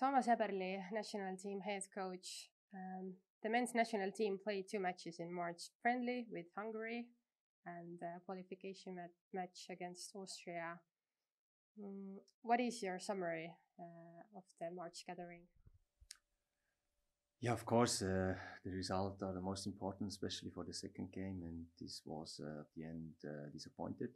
Toomas Häberli, national team head coach. Um, the men's national team played two matches in March friendly with Hungary and a qualification mat- match against Austria. Mm, what is your summary uh, of the March gathering? Yeah, of course, uh, the results are the most important, especially for the second game, and this was uh, at the end uh, disappointed.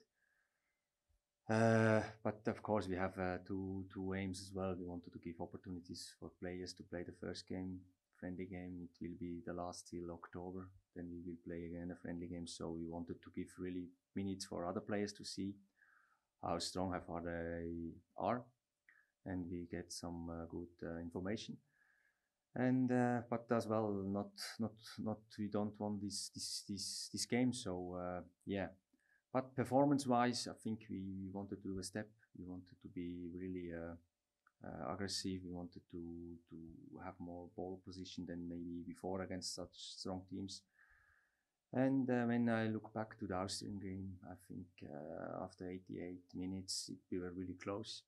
Uh, but of course, we have uh, two two aims as well. We wanted to give opportunities for players to play the first game, friendly game. It will be the last till October. Then we will play again a friendly game. So we wanted to give really minutes for other players to see how strong, how far they are, and we get some uh, good uh, information. And uh, but as well, not not not we don't want this this this this game. So uh, yeah, but performance-wise, I think we wanted to do a step. We wanted to be really uh, uh, aggressive. We wanted to to have more ball position than maybe before against such strong teams. And uh, when I look back to the Austrian game, I think uh, after 88 minutes, it, we were really close.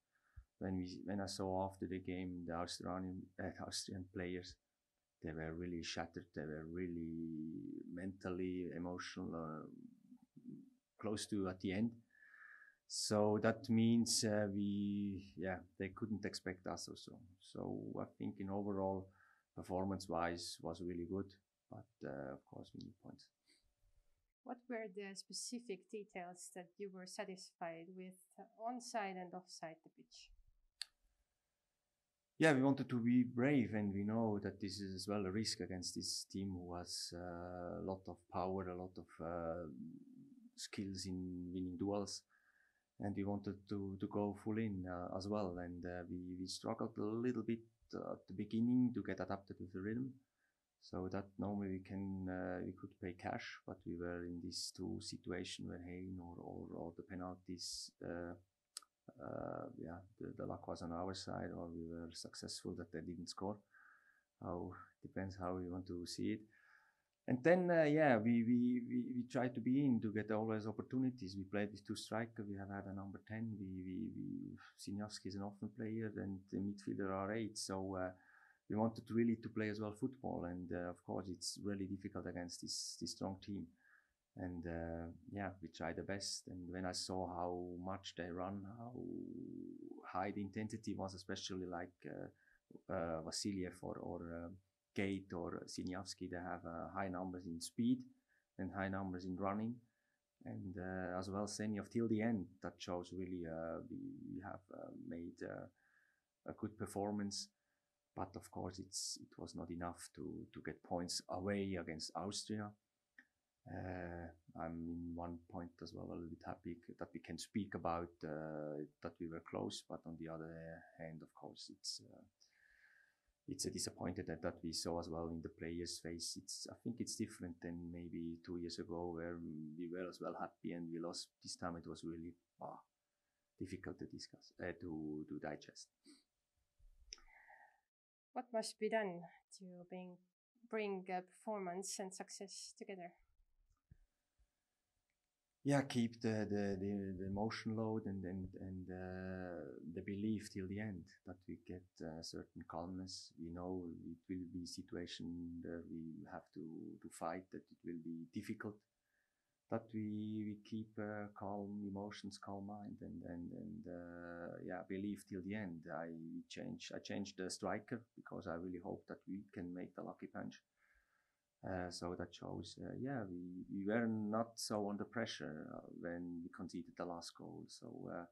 When we when I saw after the game the Australian uh, Austrian players, they were really shattered. They were really mentally, emotional, uh, close to at the end. So that means uh, we, yeah, they couldn't expect us or so. So I think in overall, performance-wise, was really good. But uh, of course, we need points. What were the specific details that you were satisfied with onside and offside the pitch? Yeah, we wanted to be brave, and we know that this is as well a risk against this team who has uh, a lot of power, a lot of uh, skills in winning duels, and we wanted to to go full in uh, as well. And uh, we we struggled a little bit at the beginning to get adapted with the rhythm, so that normally we can uh, we could pay cash, but we were in these two situations where Hein or, or or the penalties. Uh, uh, yeah, the, the luck was on our side, or we were successful that they didn't score. How depends how we want to see it and then uh, yeah we, we we we try to be in to get always opportunities. We played with two strikers we have had a number 10 we we, we Sinjavski is an often player and the midfielder are eight. So uh, we wanted really to play as well football. And uh, of course it's really difficult against this this strong team. And uh, yeah we try the best. And when i saw how much they run how high the intensity was especially like uh, uh, Vassiljev or, or Käit or Sinjavski, they have uh, high numbers in speed and high numbers in running. And uh, as well, Zenjov till the end, that shows really uh, we have uh, made uh, a good performance. But of course, it's it was not enough to to get points away against Austria. Uh, I'm in one point as well a little bit happy that we can speak about that we were close, but on the other hand, of course, it's it's a disappointed that, that we saw as well in the players' face. It's I think it's different than maybe two years ago where we were as well happy and we lost. This time it was really ah, difficult to discuss uh, to to digest. What must be done to bring bring uh, performance and success together? Yeah, keep the, the, the, the emotion load and and, and uh, the belief till the end that we get a certain calmness. We know it will be situation that we have to, to fight, that it will be difficult, that we, we keep uh, calm emotions, calm mind, and and and uh, yeah, believe till the end. I change I changed the striker because I really hope that we can make the lucky punch. Uh, so that shows, uh, yeah, we, we were not so under pressure uh, when we conceded the last goal. So, uh,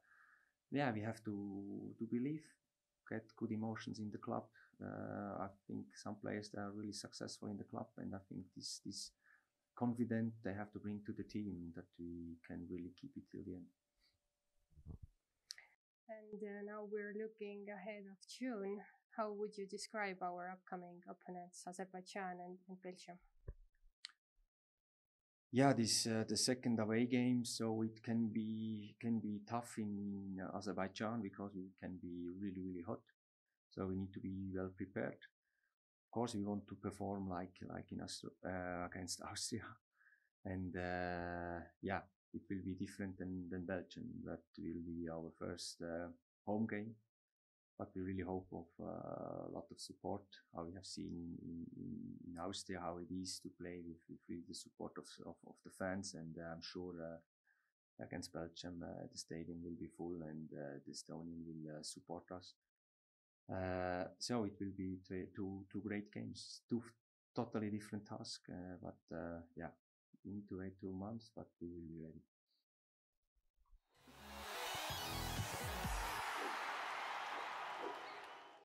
yeah, we have to to believe, get good emotions in the club. I think some players are really successful in the club, and I think this this confident they have to bring to the team that we can really keep it till the end. And now we're looking ahead of June how would you describe our upcoming opponents, Azerbaijan and, and Belgium? Yeah, this uh, the second away game, so it can be can be tough in Azerbaijan because it can be really really hot. So we need to be well prepared. Of course, we want to perform like like in uh, against Austria, and uh, yeah, it will be different than than Belgium. That will be our first uh, home game but we really hope of uh, a lot of support, how we have seen in, in, in Austria how it is to play with, with the support of, of, of the fans, and I'm sure against Belgium the stadium will be full and the Estonian will support us. Uh, so it will be two two great games, two totally different tasks. Uh, but uh, yeah, we need to wait two months, but we will be ready.